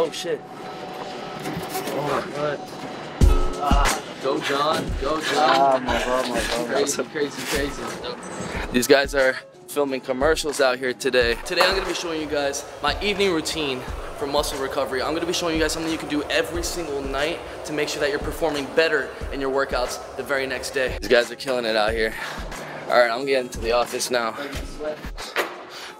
Oh shit. Oh, what? Ah, go John, go John. Ah, my God, my God. Crazy, crazy, crazy. These guys are filming commercials out here today. Today I'm gonna be showing you guys my evening routine for muscle recovery. I'm gonna be showing you guys something you can do every single night to make sure that you're performing better in your workouts the very next day. These guys are killing it out here. All right, I'm getting to the office now.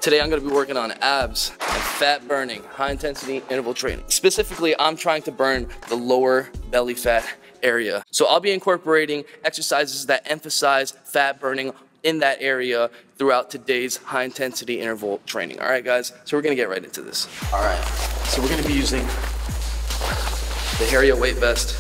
Today I'm gonna be working on abs and fat burning, high intensity interval training. Specifically, I'm trying to burn the lower belly fat area. So I'll be incorporating exercises that emphasize fat burning in that area throughout today's high intensity interval training. All right, guys, so we're gonna get right into this. All right, so we're gonna be using the Heria weight vest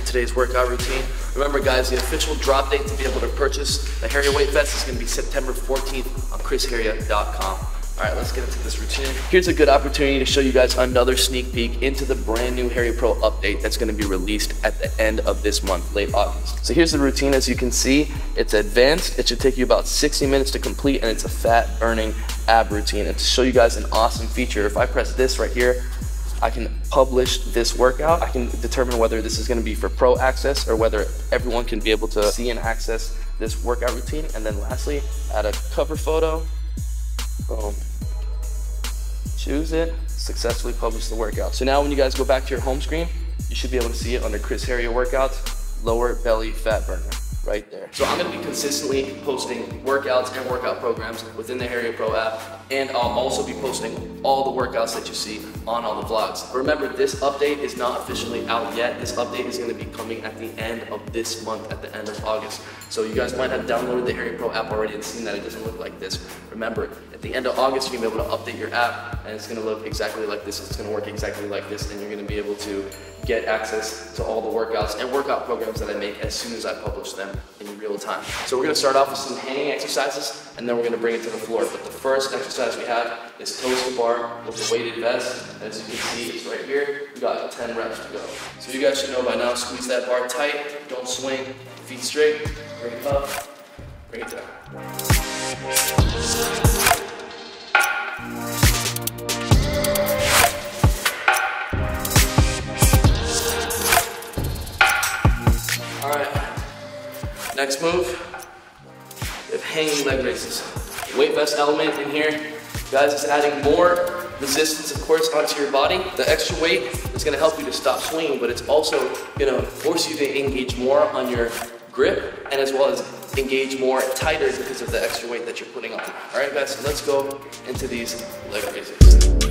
for today's workout routine. Remember guys, the official drop date to be able to purchase the Heria weight vest is gonna be September 14th on chrisheria.com. All right, let's get into this routine. Here's a good opportunity to show you guys another sneak peek into the brand new Heria Pro update that's gonna be released at the end of this month, late August. So here's the routine, as you can see, it's advanced. It should take you about 60 minutes to complete and it's a fat burning ab routine. And to show you guys an awesome feature, if I press this right here, I can publish this workout. I can determine whether this is gonna be for pro access or whether everyone can be able to see and access this workout routine. And then lastly, add a cover photo. Boom. Choose it, successfully publish the workout. So now when you guys go back to your home screen, you should be able to see it under Chris Heria workouts, lower belly fat burner right there. So I'm gonna be consistently posting workouts and workout programs within the Heria Pro app, and I'll also be posting all the workouts that you see on all the vlogs. Remember, this update is not officially out yet. This update is gonna be coming at the end of this month, at the end of August. So you guys might have downloaded the Heria Pro app already and seen that it doesn't look like this. Remember, at the end of August, you're gonna be able to update your app, and it's gonna look exactly like this. It's gonna work exactly like this, and you're gonna be able to get access to all the workouts and workout programs that I make as soon as I publish them in real time. So we're gonna start off with some hanging exercises and then we're gonna bring it to the floor. But the first exercise we have is toes to bar with the weighted vest. As you can see, it's right here. We got 10 reps to go. So you guys should know by now, squeeze that bar tight, don't swing, feet straight, bring it up, bring it down. Next move, we have hanging leg raises. Weight vest element in here, guys, it's adding more resistance, of course, onto your body. The extra weight is gonna help you to stop swinging, but it's also gonna force you to engage more on your grip and as well as engage more tighter because of the extra weight that you're putting on. All right, guys, so let's go into these leg raises.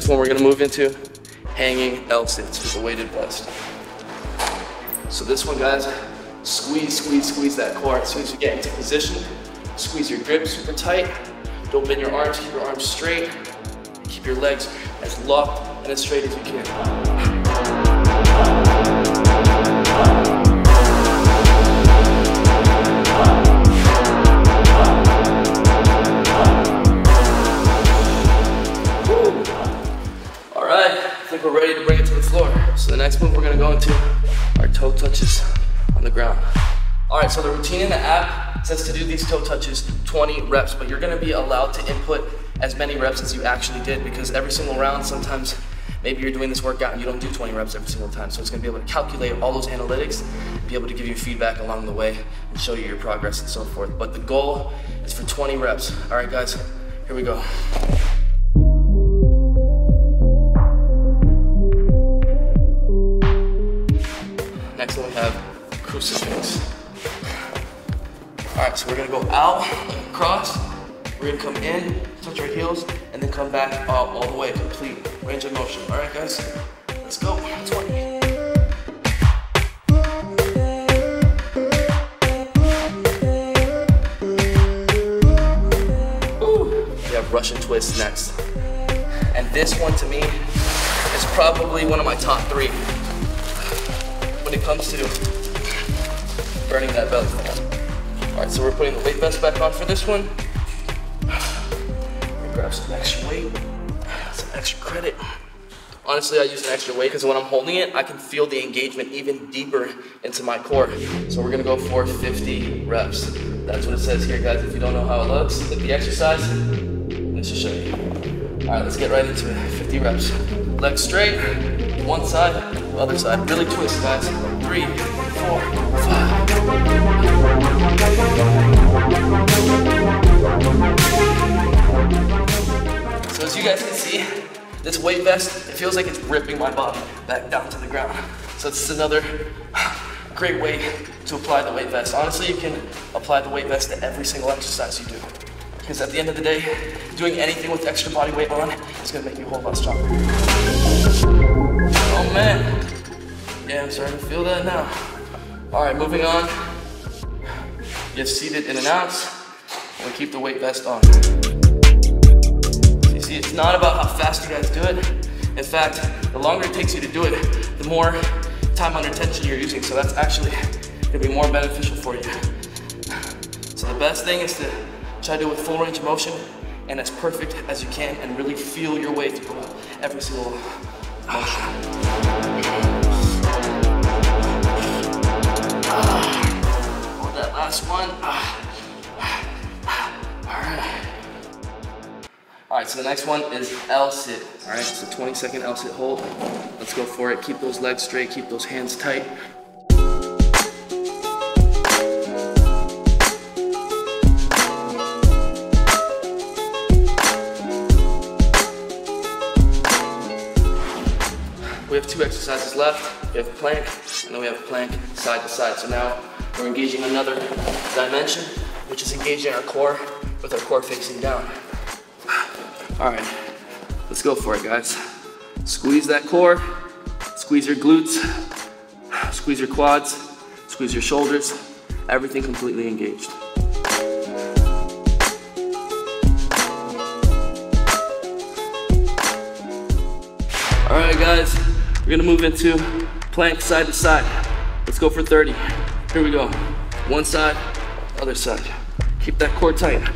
Next one we're gonna move into hanging L sits with a weighted vest. So this one, guys, squeeze, squeeze, squeeze that core. As soon as you get into position, squeeze your grip super tight. Don't bend your arms, keep your arms straight. Keep your legs as locked and as straight as you can. So the routine in the app says to do these toe touches 20 reps, but you're gonna be allowed to input as many reps as you actually did because every single round, sometimes maybe you're doing this workout and you don't do 20 reps every single time. So it's gonna be able to calculate all those analytics, be able to give you feedback along the way and show you your progress and so forth. But the goal is for 20 reps. All right, guys, here we go. Next one we have crucifix. All right, so we're gonna go out, cross, We're gonna come in, touch our heels, and then come back out all the way, complete range of motion. All right, guys, let's go. 20. We have Russian twist next. And this one to me is probably one of my top three when it comes to burning that belly. All right, so we're putting the weight vest back on for this one. Grab some extra weight, some extra credit Honestly, I use an extra weight because when I'm holding it, I can feel the engagement even deeper into my core. So we're gonna go for 50 reps. That's what it says here, guys. If you don't know how it looks, look the exercise. Let's just show you. All right, let's get right into it. 50 reps. Legs straight, one side, other side. Really twist, guys. Three, four, five. So as you guys can see, this weight vest, it feels like it's ripping my body back down to the ground. So it's another great way to apply the weight vest. Honestly, you can apply the weight vest to every single exercise you do. Because at the end of the day, doing anything with extra body weight on is gonna make you a whole lot stronger. Oh man. Yeah, I'm starting to feel that now. All right, moving on. Seated in and out. And we keep the weight vest on. You see, it's not about how fast you guys do it. In fact, the longer it takes you to do it, the more time under tension you're using. So that's actually gonna be more beneficial for you. So the best thing is to try to do it with full range of motion and as perfect as you can and really feel your way through every single motion. Next one is L sit. All right, so 20 second L sit hold. Let's go for it. Keep those legs straight, keep those hands tight. We have two exercises left. We have plank, and then we have plank side to side. So now we're engaging another dimension, which is engaging our core with our core facing down. All right, let's go for it, guys. Squeeze that core, squeeze your glutes, squeeze your quads, squeeze your shoulders, everything completely engaged. All right, guys, we're gonna move into plank side to side. Let's go for 30. Here we go. One side, other side. Keep that core tight.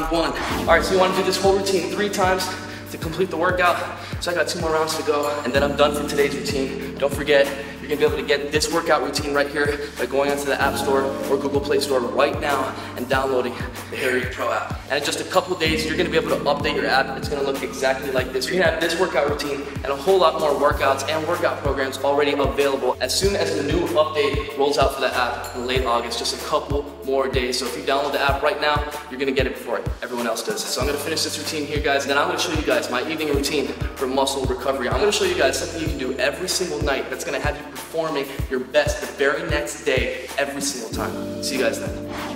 Round one. All right, so you wanna do this whole routine three times to complete the workout. So I got two more rounds to go, and then I'm done for today's routine. Don't forget, you're gonna be able to get this workout routine right here by going onto the App Store or Google Play Store right now and downloading the Heria Pro app. And in just a couple days, you're gonna be able to update your app. It's gonna look exactly like this. Gonna have this workout routine and a whole lot more workouts and workout programs already available as soon as the new update rolls out for the app in late August, just a couple more days. So if you download the app right now, you're gonna get it before everyone else does. So I'm gonna finish this routine here, guys, and then I'm gonna show you guys my evening routine for muscle recovery. I'm gonna show you guys something you can do every single night that's gonna have you performing your best the very next day, every single time. See you guys then.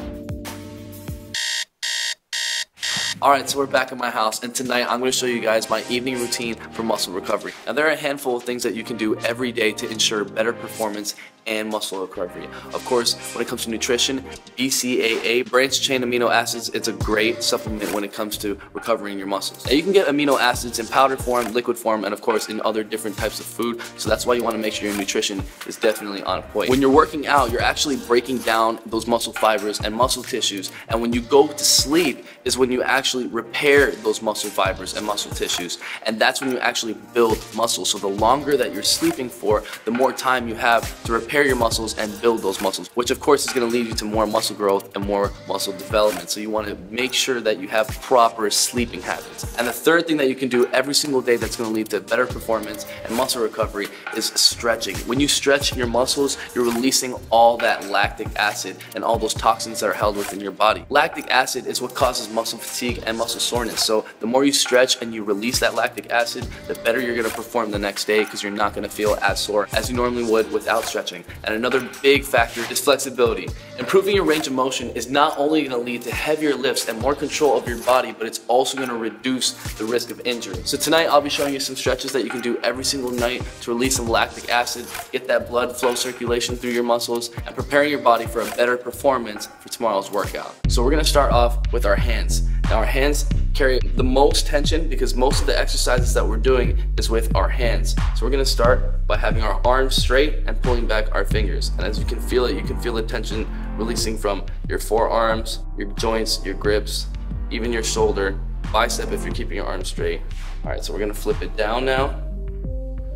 All right, so we're back at my house, and tonight I'm going to show you guys my evening routine for muscle recovery. Now, there are a handful of things that you can do every day to ensure better performance and muscle recovery. Of course, when it comes to nutrition, BCAA, branched chain amino acids, it's a great supplement when it comes to recovering your muscles. Now, you can get amino acids in powder form, liquid form, and of course in other different types of food, so that's why you want to make sure your nutrition is definitely on point. When you're working out, you're actually breaking down those muscle fibers and muscle tissues, and when you go to sleep is when you actually repair those muscle fibers and muscle tissues, and that's when you actually build muscle. So the longer that you're sleeping for, the more time you have to repair your muscles and build those muscles, which of course is going to lead you to more muscle growth and more muscle development. So you want to make sure that you have proper sleeping habits. And the third thing that you can do every single day that's going to lead to better performance and muscle recovery is stretching. When you stretch your muscles, you're releasing all that lactic acid and all those toxins that are held within your body. Lactic acid is what causes muscle fatigue and muscle soreness. So the more you stretch and you release that lactic acid, the better you're to perform the next day because you're not to feel as sore as you normally would without stretching. And another big factor is flexibility. Improving your range of motion is not only to lead to heavier lifts and more control of your body, but it's also to reduce the risk of injury. So tonight I'll be showing you some stretches that you can do every single night to release some lactic acid, get that blood flow circulation through your muscles, and preparing your body for a better performance for tomorrow's workout. So we're to start off with our hands. Our hands carry the most tension because most of the exercises that we're doing is with our hands. So we're gonna start by having our arms straight and pulling back our fingers. And as you can feel it, you can feel the tension releasing from your forearms, your joints, your grips, even your shoulder, bicep if you're keeping your arms straight. All right, so we're gonna flip it down now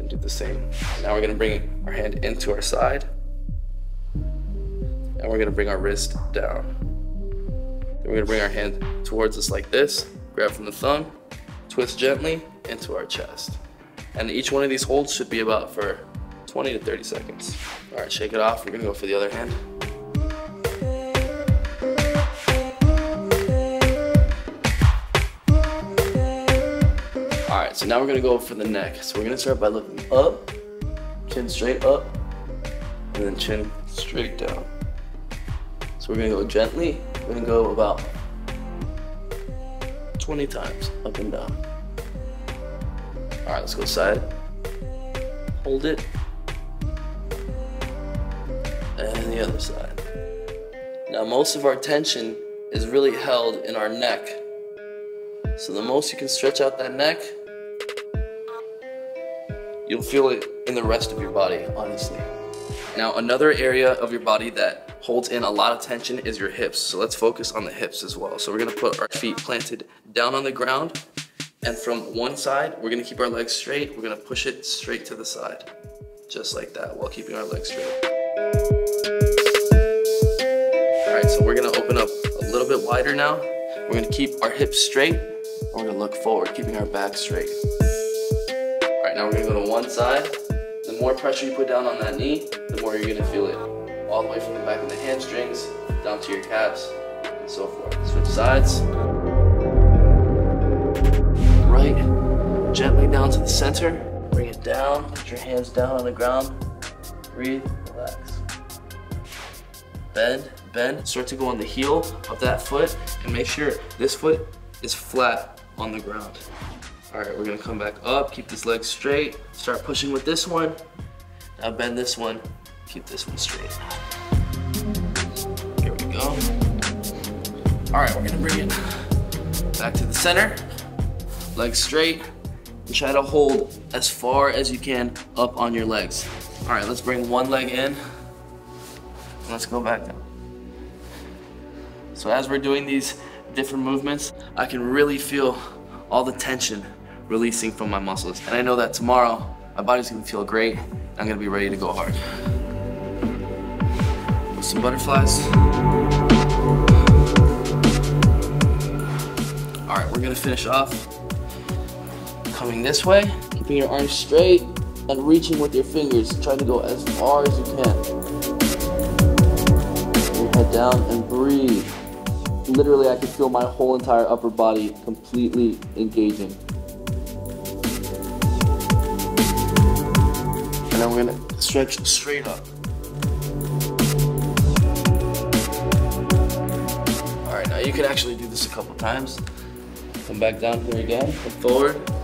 and do the same. Now we're gonna bring our hand into our side and we're gonna bring our wrist down. Then we're gonna bring our hand towards us like this, grab from the thumb, twist gently into our chest. And each one of these holds should be about for 20 to 30 seconds. All right, shake it off. We're gonna go for the other hand. All right, so now we're gonna go for the neck. So we're gonna start by looking up, chin straight up, and then chin straight down. So we're gonna go gently. We're gonna go about 20 times up and down. All right, let's go side. Hold it. And the other side. Now most of our tension is really held in our neck. So the most you can stretch out that neck, you'll feel it in the rest of your body, honestly. Now another area of your body that holds in a lot of tension is your hips. So let's focus on the hips as well. So we're gonna put our feet planted down on the ground and from one side, we're gonna keep our legs straight. We're gonna push it straight to the side, just like that, while keeping our legs straight. All right, so we're gonna open up a little bit wider now. We're gonna keep our hips straight, and we're gonna look forward, keeping our back straight. All right, now we're gonna go to one side. The more pressure you put down on that knee, the more you're gonna feel it all the way from the back of the hamstrings down to your calves and so forth. Switch sides. Right, gently down to the center. Bring it down, put your hands down on the ground. Breathe, relax. Bend, bend. Start to go on the heel of that foot and make sure this foot is flat on the ground. All right, we're gonna come back up, keep this leg straight, start pushing with this one. Now bend this one, keep this one straight. Here we go. All right, we're gonna bring it back to the center, legs straight, and try to hold as far as you can up on your legs. All right, let's bring one leg in, let's go back down. So as we're doing these different movements, I can really feel all the tension releasing from my muscles. And I know that tomorrow, my body's gonna feel great. I'm gonna be ready to go hard some butterflies. All right, we're gonna finish off coming this way, keeping your arms straight and reaching with your fingers, trying to go as far as you can. Head down and breathe. Literally, I can feel my whole entire upper body completely engaging. And then we're gonna stretch straight up. You can actually do this a couple times. Come back down here again, come forward.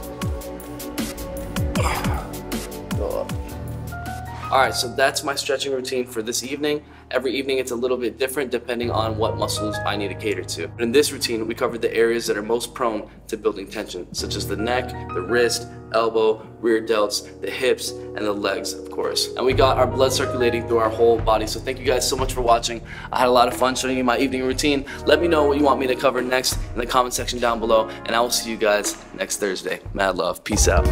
All right, so that's my stretching routine for this evening. Every evening it's a little bit different depending on what muscles I need to cater to. But in this routine, we covered the areas that are most prone to building tension, such as the neck, the wrist, elbow, rear delts, the hips, and the legs, of course. And we got our blood circulating through our whole body. So thank you guys so much for watching. I had a lot of fun showing you my evening routine. Let me know what you want me to cover next in the comment section down below, and I will see you guys next Thursday. Mad love. Peace out.